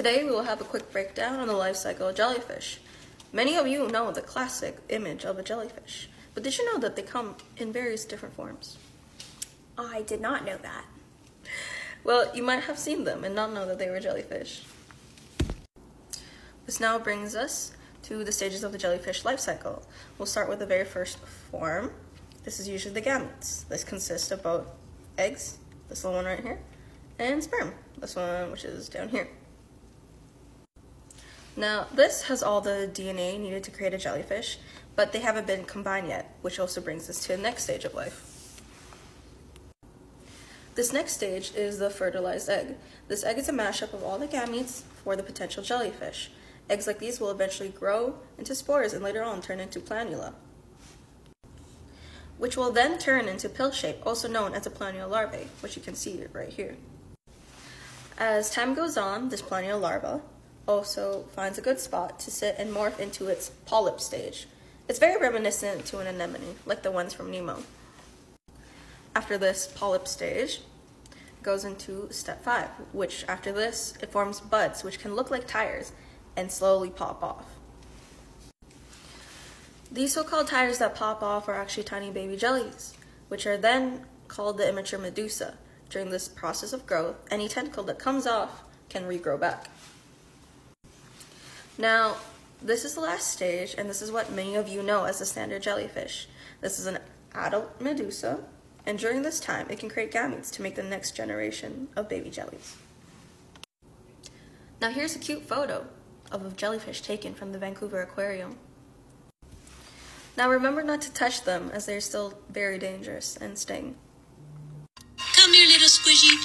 Today we will have a quick breakdown on the life cycle of jellyfish. Many of you know the classic image of a jellyfish, but did you know that they come in various different forms? I did not know that. Well, you might have seen them and not know that they were jellyfish. This now brings us to the stages of the jellyfish life cycle. We'll start with the very first form. This is usually the gametes. This consists of both eggs, this little one right here, and sperm, this one which is down here. Now, this has all the DNA needed to create a jellyfish, but they haven't been combined yet, which also brings us to the next stage of life. This next stage is the fertilized egg. This egg is a mashup of all the gametes for the potential jellyfish. Eggs like these will eventually grow into spores and later on turn into planula, which will then turn into pill shape, also known as a planula larvae, which you can see right here. As time goes on, this planula larva also finds a good spot to sit and morph into its polyp stage. It's very reminiscent to an anemone, like the ones from Nemo. After this polyp stage, it goes into step five, which after this, it forms buds, which can look like tires and slowly pop off. These so-called tires that pop off are actually tiny baby jellies, which are then called the immature medusa. During this process of growth, any tentacle that comes off can regrow back. Now, this is the last stage, and this is what many of you know as the standard jellyfish. This is an adult medusa, and during this time, it can create gametes to make the next generation of baby jellies. Now here's a cute photo of a jellyfish taken from the Vancouver Aquarium. Now remember not to touch them as they're still very dangerous and sting. Come here, little squishy.